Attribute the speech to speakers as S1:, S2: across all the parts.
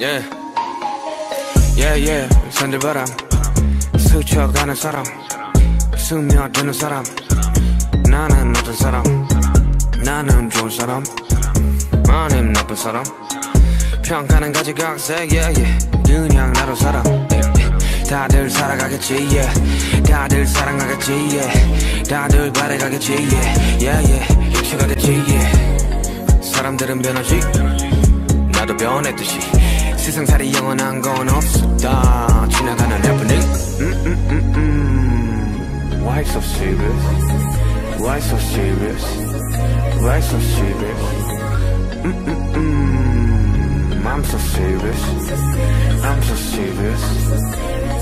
S1: Yeah. Yeah yeah. 산들바람. 스쳐가는 사람. 스며드는 사람. 나는 어떤 사람. 나는 좋은 사람. 아님 나쁜 사람. 평가는 가지각색 yeah yeah. 그냥 나로 살아 다들 살아가겠지 yeah. 다들 사랑하겠지 yeah. 다들 바래가겠지 yeah. Yeah yeah. 익혀가겠지 yeah. 사람들은 변하지. 나도 변했듯이 세상살이 영원한 건 없었다 지나가는 해프닝 음, 음, 음, 음. Why so serious? Why so serious? Why so serious? 음, 음, 음. I'm so serious I'm so serious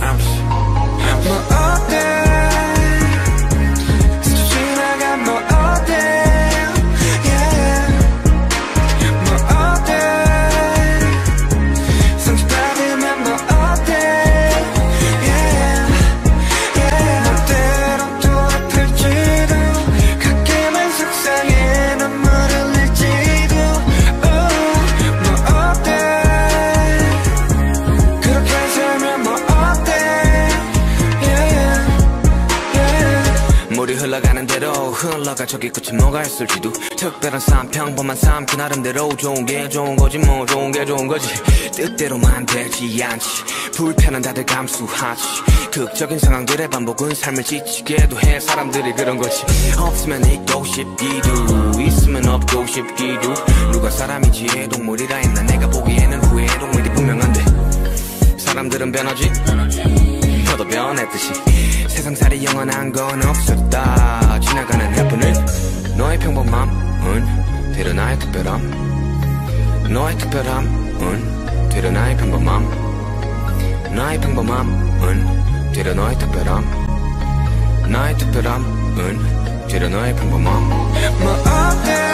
S1: I'm so, I'm so 흘러가는 대로 흘러가 저기 끝이 뭐가 있을지도 특별한 삶 평범한 삶 그 나름대로 좋은 게 좋은 거지 뭐 좋은 게 좋은 거지. 뜻대로만 되지 않지. 불편은 다들 감수하지. 극적인 상황들의 반복은 삶을 지치게도 해 사람들이 그런 거지. 없으면 있고 싶기도 있으면 없고 싶기도. 누가 사람이지 동물이라 했나? 내가 보기에는 후회 동물이 분명한데. 사람들은 변하지 너도 변했듯이. 세상살이 영원한 건 없었다. 지나가는 해프닝 너의 평범함은 되려 나의 특별함. 너의 특별함은 되려 나의 평범함. 나의 평범함은 되려 너의 특별함. 나의 특별함은 되려 너의 평범함.
S2: 뭐 어때